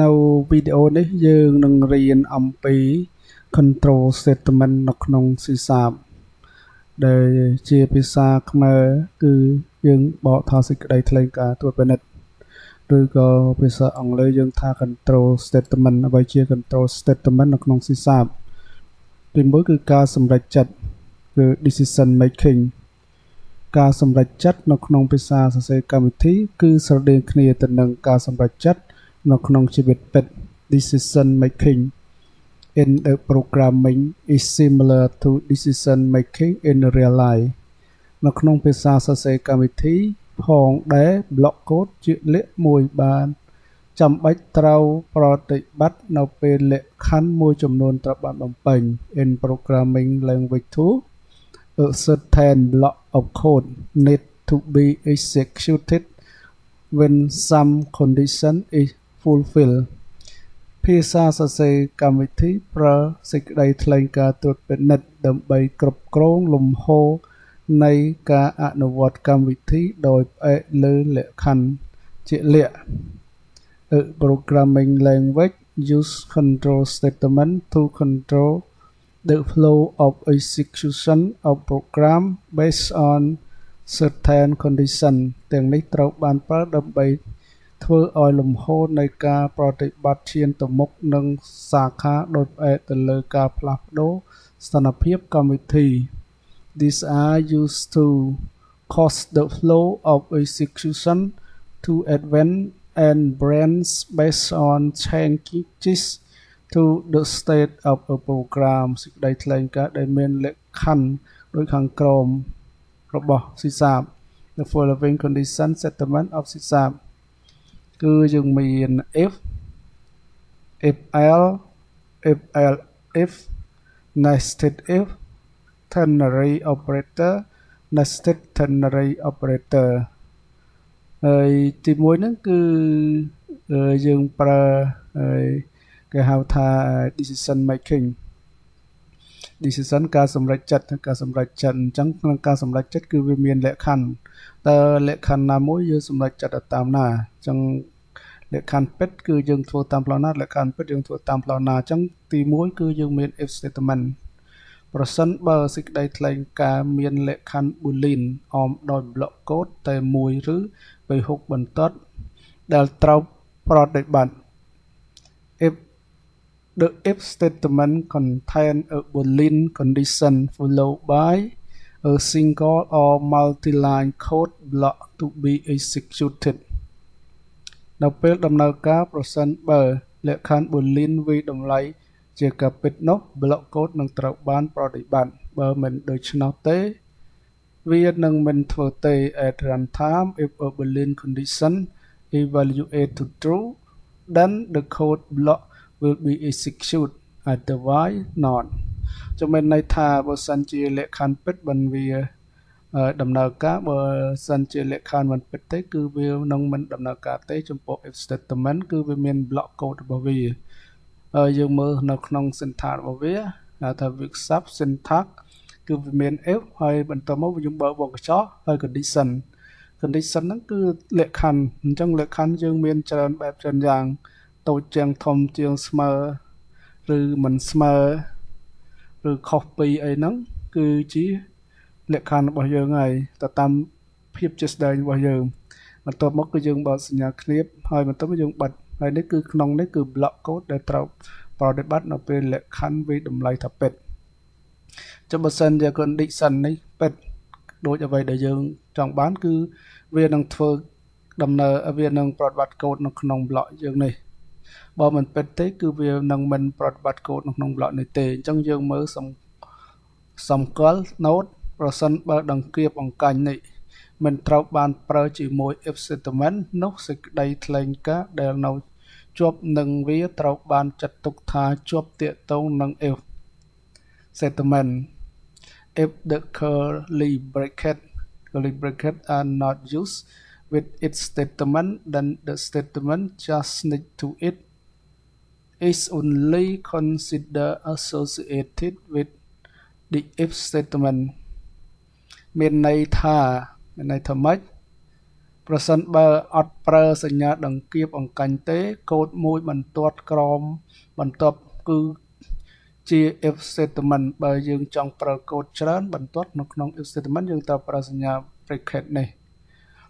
នៅវីដេអូនេះយើងនឹងរៀនអំពី control statement នៅក្នុង C# ដែលជាភាសាខ្មែរគឺយើងបកថាសេចក្តីថ្លែងការណ៍ត្រួតពិនិត្យឬក៏ភាសាអង់គ្លេសយើងថា control statement អ្វីជា control statement នៅក្នុង C# ទីមួយគឺការសម្រេចចិត្តគឺ decision making ការសម្រេចចិត្តនៅក្នុងភាសាសរសេរកម្មវិធី គឺស្រដៀងគ្នាទៅនឹងការសម្រេចចិត្ត នៅក្នុងជីវិតពិត decision making in the programming is similar to decision making in real life នៅក្នុងភាសាសរសេរកម្មវិធី ផងដែល block code ជាលក្ខមួយបានចាំបាច់ត្រូវប្រតិបត្តិនៅពេលលក្ខខណ្ឌមួយចំនួនត្រូវបានបំពេញ in programming language 2 a certain block of code need to be executed when some condition is fulfill ភាសាសរសេរកម្មវិធីប្រើសេចក្តីថ្លែងការណ៍ត្រួតពិនិត្យដើម្បីគ្រប់គ្រងលំហូរនៃការអនុវត្តកម្មវិធីដោយផ្អែកលើលក្ខខណ្ឌជាក់លាក់ A programming language use control statement to control the flow of execution of program based on certain condition ទាំងនេះត្រូវបានប្រើដើម្បី ធ្វើឲ្យលំហូរនៃការប្រតិបត្តិឈានទៅមុខនឹងសាខាដោយផ្អែកទៅលើការផ្លាស់ប្ដូរស្ថានភាពកម្មវិធី These are used to cause the flow of execution to advance and branch based on changes to the state of a program សេចក្តីថ្លែងការណ៍ដែលមានលក្ខខណ្ឌដូចខាងក្រោមរបស់ C# The following condition statement of C# គឺយើងមាន if if else if else if nested if ternary operator nested ternary operator ហើយទី1ហ្នឹងគឺយើងប្រើគេហៅថា decision making decision ការសម្រេចចិត្តការសម្រេចចិត្តអញ្ចឹងក្នុងការសម្រេចចិត្តគឺវាមានលក្ខខណ្ឌតើលក្ខខណ្ឌណាមួយយើងសម្រេចចិត្តតាមណាអញ្ចឹង លក្ខខណ្ឌពិតគឺយើងធ្វើតាមផ្លូវណាលក្ខខណ្ឌពិតយើងធ្វើតាមផ្លូវណាអញ្ចឹងទី1គឺយើងមាន if statement ប្រសិនបើសេចក្តីថ្លែងការណ៍មានលក្ខខណ្ឌ boolean អមដោយ block code តែមួយឬពហុបន្ទាត់ដែលត្រូវប្រតិបត្តិ if the if statement contain a boolean condition followed by a single or multi-line code block to be executed នៅពេលដំណើរការប្រសិនបើ លក្ខខណ្ឌ boolean វិតម្លៃជាការពិតនោះ block code នឹងត្រូវបានប្រតិបត្តិបើមិនដូច្នោះទេ វានឹងមិនធ្វើទេ at runtime if a boolean condition evaluate to true then the code block will be executed otherwise not ចំណែកន័យថាបើសិនជាលក្ខខណ្ឌពិតបានវា ដំណើរការបើសិនជាលក្ខខណ្ឌមិនពិតទេ គឺវានឹងមិនដំណើរការទេចំពោះ if statement គឺវាមាន block code របស់វាយើងមើលនៅក្នុង syntax របស់វាហៅថា Wixap syntax គឺវាមាន if ហើយបន្តមកយើងបើកវងកញ្ចក់ហើយ condition condition ហ្នឹងគឺលក្ខខណ្ឌអញ្ចឹងលក្ខខណ្ឌយើងមានច្រើនបែបច្រើនយ៉ាងតូចជាងធំជាងស្មើឬមិនស្មើឬខុសពីអីហ្នឹងគឺជា លក្ខខណ្ឌរបស់យើងហើយទៅតាមភាពជាស្ដែងរបស់យើងបន្ទាប់មកគឺយើងបើកសញ្ញាឃ្លាបហើយបន្ទាប់មកយើងបិទហើយនេះគឺក្នុងនេះគឺ block code ដែលត្រូវប្រតិបត្តិនៅពេលលក្ខខណ្ឌវិតម្លៃថាពិតចុះបើសិនជា condition នេះពិតដូចអ្វីដែលយើងចង់បាន គឺវានឹងធ្វើដំណើរវានឹងប្រតិបត្តិកូដនៅក្នុង block យើងនេះបើមិនពិតទេ គឺវានឹងមិនប្រតិបត្តិកូដនៅក្នុង block នេះទេអញ្ចឹងយើងមើលសំសំគាល់ note ប្រសិនបើដង្កៀបអង្កាញ់នេះមិនត្រូវបានប្រើជាមួយ if statement នោះសេចក្តីថ្លែងការណ៍ដែលនៅជាប់នឹងវាត្រូវបានចាត់ទុកថាជាប់ទាក់ទងនឹង if statement if the curly bracket curly bracket are not used with its statement then the statement just next to it is only considered associated with the if statement មានន័យថាមានន័យថាម៉េចប្រសិនបើអត់ប្រើសញ្ញាដង្កៀបអង្កាញ់ទេកូដមួយបន្ទាត់ក្រមបន្ទាប់គឺជា if statement បើយើងចង់ប្រើកូដច្រើនបន្ទាត់នៅក្នុង if statement យើងត្រូវប្រើសញ្ញា bracket នេះ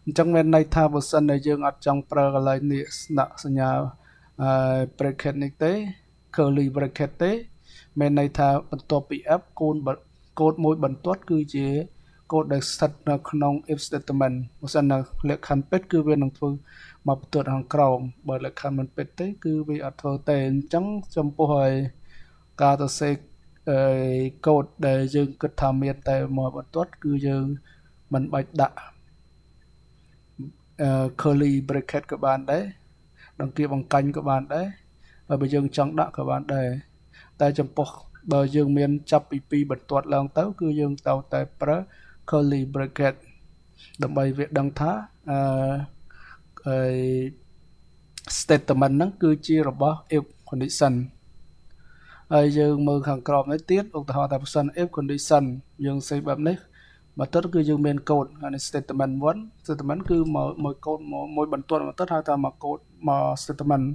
អញ្ចឹងមានន័យថាបើសិនដែលយើងអត់ចង់ប្រើកន្លែងនេះដាក់សញ្ញាអឺ bracket នេះទេ curly bracket ទេមានន័យថាបន្ទាប់ពី f កូនកូដមួយបន្ទាត់គឺជា កូដដែលស្ថិតនៅក្នុង if statement បើសិននៅលក្ខខណ្ឌពេទ្យគឺវានឹងធ្វើមកបន្ទាត់ខាងក្រោមបើលក្ខខណ្ឌមិនពេទ្យទេ គឺវាអត់ធ្វើទេអញ្ចឹងចំពោះហើយការទៅសេអឺកូដដែលយើងគិតថាមានតែមកបន្ទាត់ គឺយើងមិនបាច់ដាក់អឺ curly bracket ក៏បានដែរដង្កៀបបង្កាញ់ក៏បានដែរហើយបើយើងចង់ដាក់ក៏បានដែរតែចំពោះបើយើងមានចាប់ពី2បន្ទាត់ឡើងទៅ គឺយើងត្រូវតែប្រើ curly bracket ដើម្បីវាដឹងថាអឺ statement ហ្នឹងគឺជារបស់ if condition ហើយយើងមើលខាងក្រោមនេះទៀតឧទាហរណ៍ថាបើសិន if condition យើងសេបែបនេះបន្ទាត់គឺយើងមានកូដអានេះ statement 1 statement គឺមកមួយកូដមួយបន្ទាត់បន្ទាត់ហៅថាមកកូដមក statement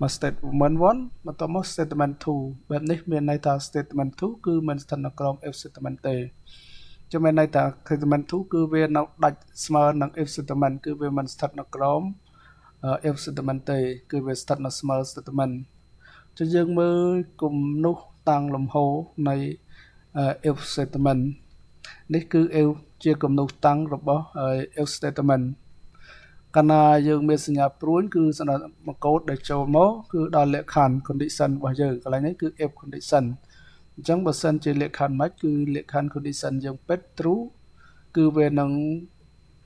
មក statement 1បន្ទាប់មក statement 2បែបនេះមានន័យថា statement 2គឺមិនស្ថិតនៅក្រោម if statement ទេ ចាំមានន័យថា statement 2គឺវានៅដាច់ស្មើនឹង if statement គឺវាមិនស្ថិតនៅក្រោម if statement ទេ គឺវាស្ថិតនៅស្មើ statement ចុះយើងមើលគំនុះតាំងលំហនៃ if statement នេះគឺ if ជាគំនុះតាំងរបស់ if statement កាលណាយើងមានសញ្ញាព្រួញគឺសម្រាប់មកកូដដែលចូលមកគឺដល់លក្ខខណ្ឌ condition របស់យើងកន្លែងនេះគឺ if condition អញ្ចឹងបើសិនជាលក្ខខណ្ឌមិនគឺលក្ខខណ្ឌ condition យើងពេត true គឺវានឹង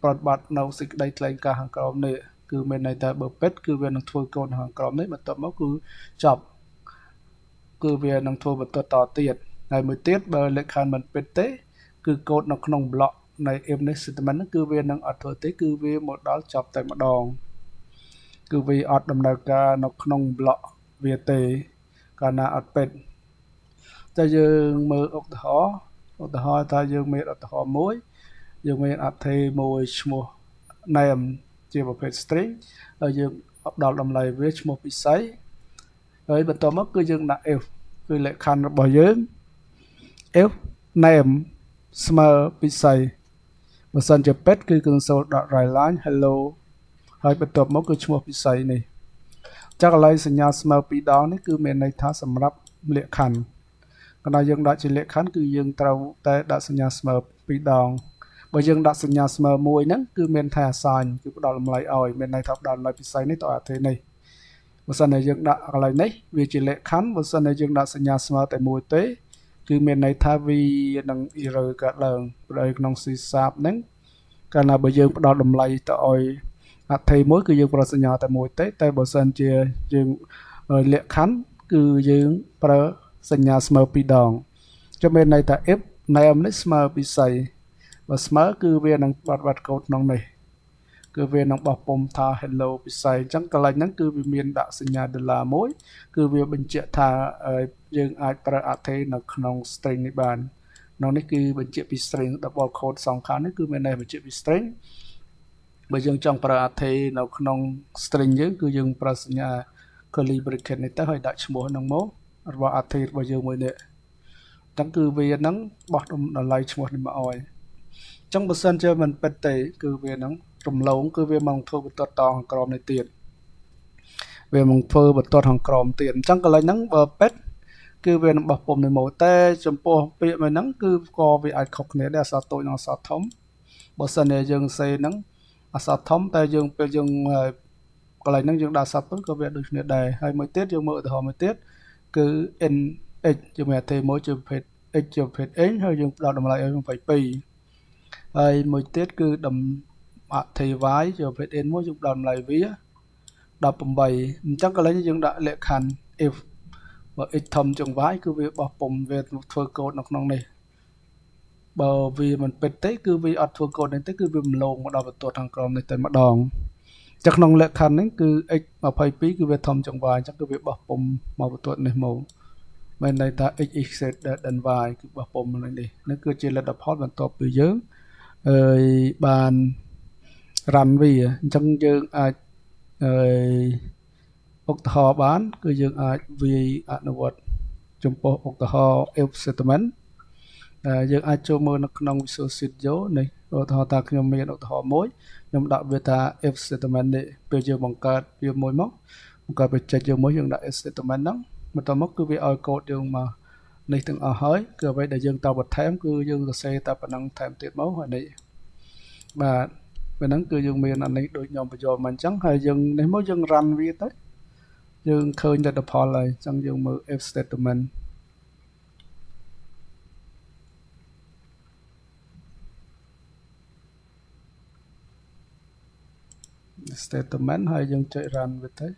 ប្រតិបត្តិនៅសេចក្តីថ្លែងការណ៍ខាងក្រោមនេះគឺមានន័យថាបើពេតគឺវានឹងធ្វើកូដខាងក្រោមនេះបន្ទាប់មកគឺចប់គឺវានឹងធ្វើបន្តតទៀតហើយមួយទៀតបើលក្ខខណ្ឌមិនពេតទេ គឺកូដនៅក្នុង block នៃ if នេះ statement គឺវានឹងអត់ធ្វើទេគឺវាមកដល់ចប់តែម្ដងគឺវាអត់ដំណើរការនៅក្នុង block វាទេកាលណាអត់ពេត តែយើងមើលឧទាហរណ៍ឧទាហរណ៍ថាយើងមានឧទាហរណ៍មួយ យើងមានអត្ថេមួយឈ្មោះ name ជាប្រភេទ string ហើយយើងផ្ដល់តម្លៃវាឈ្មោះពិសីហើយបន្ទាប់មកគឺយើងដាក់ if គឺលក្ខខណ្ឌរបស់យើង if name ស្មើពិសីបើសិនជាពេតគឺ console.writeline hello ហើយបន្ទាប់មកគឺឈ្មោះពិសីនេះចាក់កន្លែងសញ្ញាស្មើពីរដងនេះគឺមានន័យថាសម្រាប់លក្ខខណ្ឌ កណ្ដាលយើងដាក់ជាលក្ខខណ្ឌគឺយើងត្រូវតែដាក់សញ្ញាស្មើពីរដងបើយើងដាក់សញ្ញាស្មើមួយហ្នឹងគឺមានថាអាសាញគឺផ្ដល់តម្លៃឲ្យមានន័យថាផ្ដល់តម្លៃពិសេសនេះទៅអាទេនេះបើសិនតែយើងដាក់កន្លែងនេះវាជាលក្ខខណ្ឌបើសិនតែយើងដាក់សញ្ញាស្មើតែមួយទេ គឺមានន័យថាវានឹង error កើតឡើងព្រោះក្នុង C# ហ្នឹងកាលណាបើយើងផ្ដល់តម្លៃទៅឲ្យអត្ថេមួយគឺយើងប្រើសញ្ញាតែមួយទេតែបើសិនជាយើងលក្ខខណ្ឌគឺយើងប្រើ សញ្ញាស្មើពីរដងចាំមានន័យថា if name នេះស្មើពីស័យបើស្មើគឺវានឹងបាត់បាត់កូដក្នុងនេះគឺវានឹងបោះពុំថា hello ពិសេសអញ្ចឹងកន្លែងហ្នឹងគឺវាមានដាក់សញ្ញាដុល្លារមួយ គឺវាបញ្ជាក់ថាយើងអាចប្រើអត្ថេនៅក្នុង string នេះបានក្នុងនេះគឺបញ្ជាក់ពី string double quote សងខាងនេះគឺមានន័យបញ្ជាក់ពី string បើយើងចង់ប្រើអត្ថេនៅក្នុង string យើងគឺយើងប្រើសញ្ញា curly bracket នេះទៅហើយដាក់ឈ្មោះហ្នឹងមក របស់អត្ថេរបស់យើងមួយនេះអញ្ចឹងគឺវាហ្នឹងបោះតម្លៃឈ្មោះនេះមកឲ្យអញ្ចឹងបើសិនជាមិនពិតទេ គឺវាហ្នឹងរំលងគឺវាមកធ្វើបន្ទាត់តខាងក្រោមនេះទៀតវាមកធ្វើបន្ទាត់ខាងក្រោមទៀតអញ្ចឹងកន្លែងហ្នឹងបើពេតគឺវានឹងបោះពុំនេះមកតែចំពោះពាក្យមួយហ្នឹងគឺក៏វាអាចខុសគ្នាដែរអក្សរតូចនិងអក្សរធំបើសិនជាយើងសេហ្នឹងអក្សរធំតែយើងពេលយើងកន្លែងហ្នឹងយើងដាក់អក្សរតូចក៏វាដូចគ្នាដែរហើយមួយទៀតយើងមើលឧទាហរណ៍មួយទៀត គឺ n x យើងមានអត្ថេមួយជាប្រភេទ x ជាប្រភេទ n ហើយយើងផ្ដល់តម្លៃឲ្យ22ហើយមួយទៀតគឺដំអត្ថេ y ជាប្រភេទ n មួយយើងផ្ដល់តម្លៃវា18អញ្ចឹងកន្លែងយើងដាក់លក្ខខណ្ឌ if បើ x ធំជាង y គឺវាបោះពុំវាធ្វើកូដនៅក្នុងនេះបើវាមិនពិតទេគឺវាអត់ធ្វើកូដនេះទេគឺវាម្លងមកដល់បន្ទាត់ខាងក្រោមនេះតែម្ដង ចឹងក្នុងលក្ខខណ្ឌនេះគឺ x 22 គឺវាធំជាង y អញ្ចឹងគឺវាបោះពុំមកបន្ទាត់នេះមកមានន័យថា x is greater than y គឺបោះពុំនេះនេះគឺជាលទ្ធផលបន្ទាប់ពីយើងអើយបាន run វាអញ្ចឹងយើងអាចអឺឧទាហរណ៍បាន គឺយើងអាចវាយអនុវត្តចំពោះឧទាហរណ៍ if statement យើងអាចចូលមើលនៅក្នុង Visual Studio នេះឧទាហរណ៍ថាខ្ញុំមានឧទាហរណ៍មួយ ខ្ញុំដាក់វាថា if statement នេះពេលយើងបង្កើតវាមួយមកបង្កើតវាចេញយើងមួយយើងដាក់ if statement ហ្នឹងបន្ទាប់មកគឺវាឲ្យកូដយើងមកនេះទាំងអស់ហើយគឺអ្វីដែលយើងតបន្ថែមគឺយើងសរសេរតែប៉ុណ្ណឹងថែមទៀតមកហើយនេះបាទពេលហ្នឹងគឺយើងមានអានេះដូចខ្ញុំបញ្យល់មកអញ្ចឹងហើយយើងនេះមកយើង run វាទៅយើងឃើញលទ្ធផលហើយអញ្ចឹងយើងមើល if statement statement ហើយយើងចុច run វាទៅ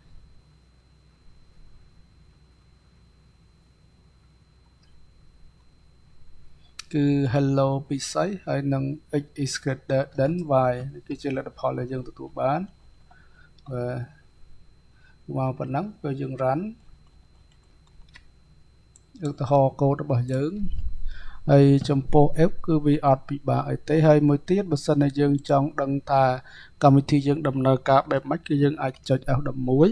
គឺ hello ពិសីហើយនឹង x is greater than y គឺជាលទ្ធផលដែលយើងទទួលបានបាទមកប៉ុណ្ណឹងពេលយើង run ឧទាហរណ៍កូដរបស់យើង ហើយចំពោះ F គឺវាអត់ពិបាកអីទេហើយមួយទៀតបើសិនជាយើងចង់ដឹងថាកម្មវិធីយើងដំណើរការបែបម៉េចគឺយើងអាចចុច F11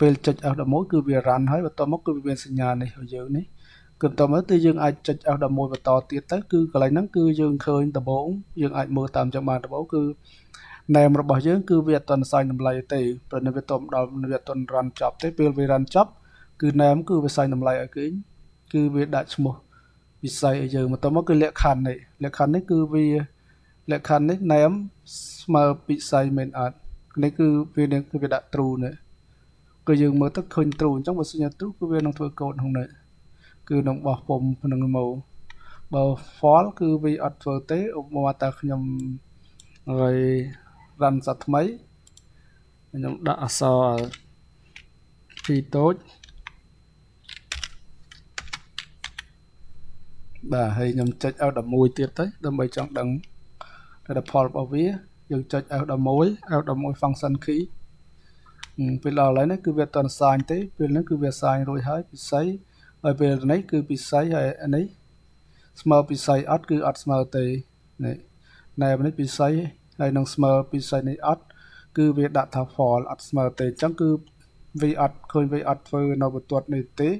ពេលចុច F11 គឺវា run ហើយបន្ទាប់មកគឺវាមានសញ្ញានេះរបស់យើងនេះគឺបន្តមកគឺយើងអាចចុច F11 បន្តទៀតទៅគឺកន្លែងហ្នឹងគឺយើងឃើញដំបូងយើងអាចមើលតាមចាំបានដំបូងគឺ name របស់យើងគឺវាអត់ទាន់សាញតម្លៃទេព្រោះនៅវាតំដល់វាអត់ទាន់ run ចប់ទេពេលវា run ចប់គឺ name គឺវាសាញតម្លៃឲ្យគេគឺវាដាក់ឈ្មោះ វិស័យឲ្យយើងបន្តមកគឺលក្ខខណ្ឌនេះលក្ខខណ្ឌនេះគឺវាលក្ខខណ្ឌនេះ name ស្មើវិស័យមែនអត់នេះគឺវានឹងគឺវាដាក់ true នេះគឺយើងមើលទៅឃើញ true អញ្ចឹងបើសញ្ញា true គឺវានឹងធ្វើកូដក្នុងនេះគឺនឹងបោះពុំក្នុងមកបើ fall គឺវាអត់ធ្វើទេឧបមាថាខ្ញុំហើយ run សត្វថ្មីខ្ញុំដាក់អក្សរពីតូច បាទហើយខ្ញុំចុច F11 ទៀតទៅដើម្បីចង់ដឹងលទ្ធផលរបស់វាយើងចុច F11 F11 function key ពេលដល់ឥឡូវនេះគឺវាអត់ទាន់សាញទេពេលនេះគឺវាសាញរួចហើយពិសីហើយពេលនេះគឺពិសីហើយនេះស្មើពិសីអត់គឺអត់ស្មើទេនេះណែនេះពិសីហើយនឹងស្មើពិសីនេះអត់គឺវាដាក់ថា fall អត់ស្មើទេអញ្ចឹងគឺវាអត់ឃើញវាអត់ធ្វើនៅបន្ទាត់នេះទេ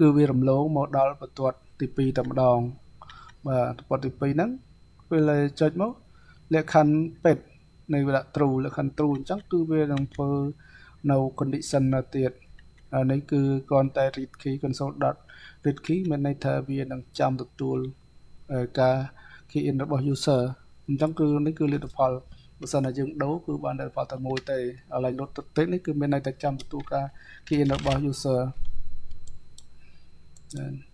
គឺវារំលងមកដល់បន្ទាត់ ទី2តែម្ដងបាទបន្ទាត់ទី2ហ្នឹងពេលចុចមកលក្ខខណ្ឌពេតនៃវាដាក់ true លក្ខខណ្ឌ true អញ្ចឹងគឺវានឹងធ្វើនៅ condition នៅទៀតអានេះគឺគ្រាន់តែ read key console dot read key មានន័យថាវានឹងចាំទទួលការ key in របស់ user អញ្ចឹងគឺនេះគឺលទ្ធផលបើសិនតែយើងដូរគឺបានលទ្ធផលតែមួយទេឥឡូវលុតទឹកនេះគឺមានន័យថាចាំទទួលការ key in របស់ user ចា៎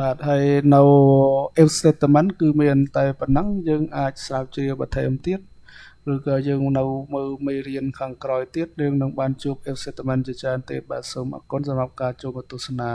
បាទហើយនៅ if statement គឺមានតែប៉ុណ្ណឹងយើងអាចស្រាវជ្រាវបន្ថែមទៀតឬក៏យើងនៅមើលមេរៀនខាងក្រោយទៀតយើងនឹងបានជួប if statement ជាច្រើនទេបាទសូមអរគុណសម្រាប់ការចូលមកទស្សនា